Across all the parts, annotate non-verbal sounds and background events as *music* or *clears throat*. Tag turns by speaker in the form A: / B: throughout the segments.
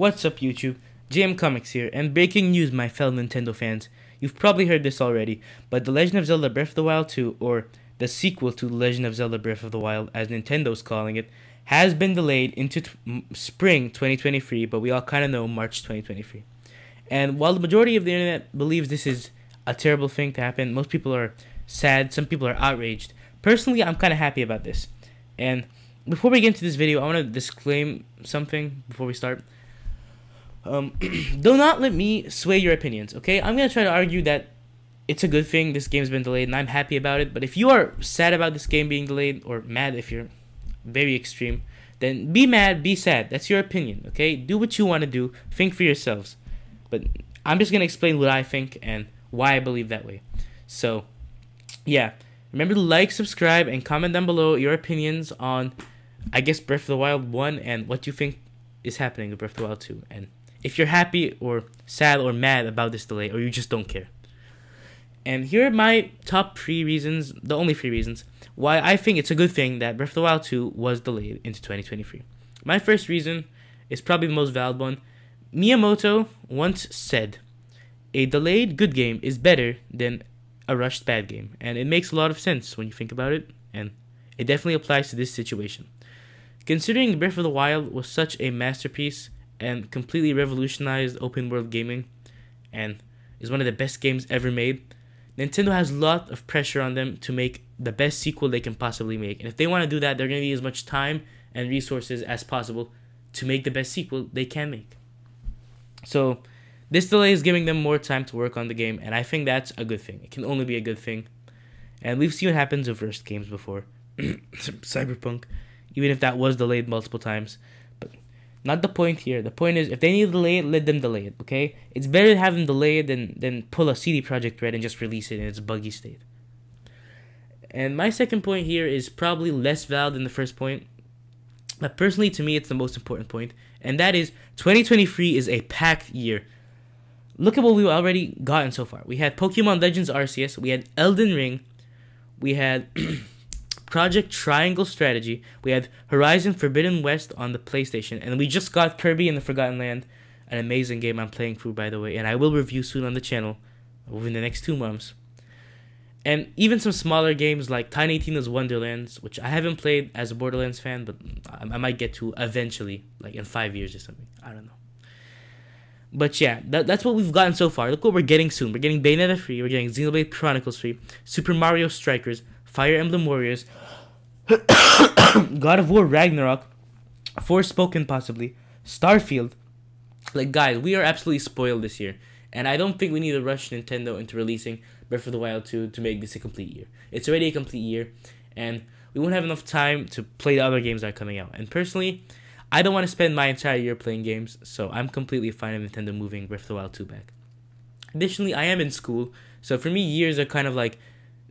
A: What's up YouTube? JM Comix here, and breaking news my fellow Nintendo fans. You've probably heard this already, but The Legend of Zelda Breath of the Wild 2, or the sequel to The Legend of Zelda Breath of the Wild, as Nintendo's calling it, has been delayed into spring 2023, but we all kind of know March 2023. And while the majority of the internet believes this is a terrible thing to happen, most people are sad, some people are outraged. Personally, I'm kind of happy about this. And before we get into this video, I want to disclaim something before we start. Um, *clears throat* do not let me sway your opinions, okay? I'm going to try to argue that it's a good thing this game's been delayed and I'm happy about it. But if you are sad about this game being delayed, or mad if you're very extreme, then be mad, be sad. That's your opinion, okay? Do what you want to do. Think for yourselves. But I'm just going to explain what I think and why I believe that way. So, yeah. Remember to like, subscribe, and comment down below your opinions on, I guess, Breath of the Wild 1 and what you think is happening with Breath of the Wild 2. And if you're happy or sad or mad about this delay, or you just don't care. And here are my top three reasons, the only three reasons, why I think it's a good thing that Breath of the Wild 2 was delayed into 2023. My first reason is probably the most valid one. Miyamoto once said, a delayed good game is better than a rushed bad game. And it makes a lot of sense when you think about it, and it definitely applies to this situation. Considering Breath of the Wild was such a masterpiece and completely revolutionized open world gaming and is one of the best games ever made, Nintendo has a lot of pressure on them to make the best sequel they can possibly make. And if they want to do that, they're going to need as much time and resources as possible to make the best sequel they can make. So, this delay is giving them more time to work on the game, and I think that's a good thing. It can only be a good thing. And we've seen what happens with first games before. *clears throat* Cyberpunk, even if that was delayed multiple times. Not the point here. The point is, if they need to delay it, let them delay it. Okay, it's better to have them delay it than than pull a CD Projekt Red and just release it in its buggy state. And my second point here is probably less valid than the first point, but personally to me it's the most important point, and that is 2023 is a packed year. Look at what we've already gotten so far. We had Pokemon Legends Arceus, we had Elden Ring, we had *clears throat* Project Triangle Strategy. We had Horizon Forbidden West on the PlayStation, and we just got Kirby in the Forgotten Land, an amazing game I'm playing through, by the way, and I will review soon on the channel within the next two months. And even some smaller games like Tiny Tina's Wonderlands, which I haven't played as a Borderlands fan, but I, might get to eventually, like in five years or something. I don't know. But yeah, that, that's what we've gotten so far. Look what we're getting soon. We're getting Bayonetta 3, we're getting Xenoblade Chronicles 3, Super Mario Strikers, Fire Emblem Warriors, *coughs* God of War Ragnarok, Forspoken possibly, Starfield. Like guys, we are absolutely spoiled this year, and I don't think we need to rush Nintendo into releasing Breath of the Wild 2 to make this a complete year. It's already a complete year, and we won't have enough time to play the other games that are coming out. And personally, I don't want to spend my entire year playing games, so I'm completely fine with Nintendo moving Breath of the Wild 2 back. Additionally, I am in school, so for me, years are kind of like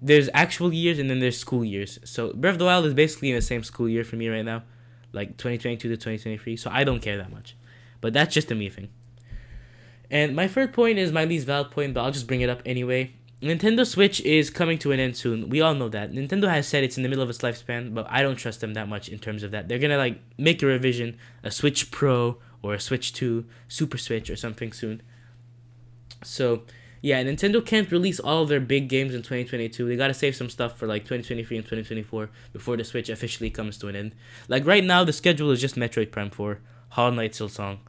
A: there's actual years and then there's school years. So Breath of the Wild is basically in the same school year for me right now, like 2022 to 2023. So I don't care that much, but that's just a me thing. And my third point is my least valid point, but I'll just bring it up anyway. Nintendo Switch is coming to an end soon. We all know that. Nintendo has said it's in the middle of its lifespan, but I don't trust them that much in terms of that. They're gonna like make a revision, a Switch Pro or a Switch 2, Super Switch or something soon. So yeah, Nintendo can't release all their big games in 2022. They gotta save some stuff for like 2023 and 2024 before the Switch officially comes to an end. Like right now, the schedule is just Metroid Prime 4, Hollow Knight Silksong,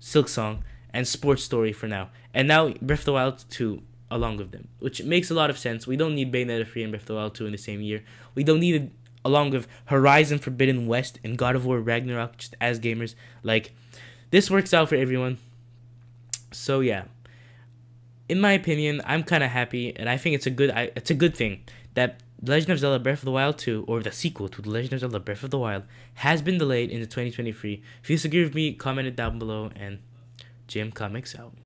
A: Silk Song, and Sports Story for now. And now Breath of the Wild 2 along with them, which makes a lot of sense. We don't need Bayonetta 3 and Breath of the Wild 2 in the same year. We don't need it along with Horizon Forbidden West and God of War Ragnarok just as gamers. Like, this works out for everyone. So yeah in my opinion, I'm kind of happy, and I think it's a good it's a good thing that Legend of Zelda Breath of the Wild 2, or the sequel to The Legend of Zelda Breath of the Wild, has been delayed into 2023. If you disagree with me, comment it down below, and JM Comix out.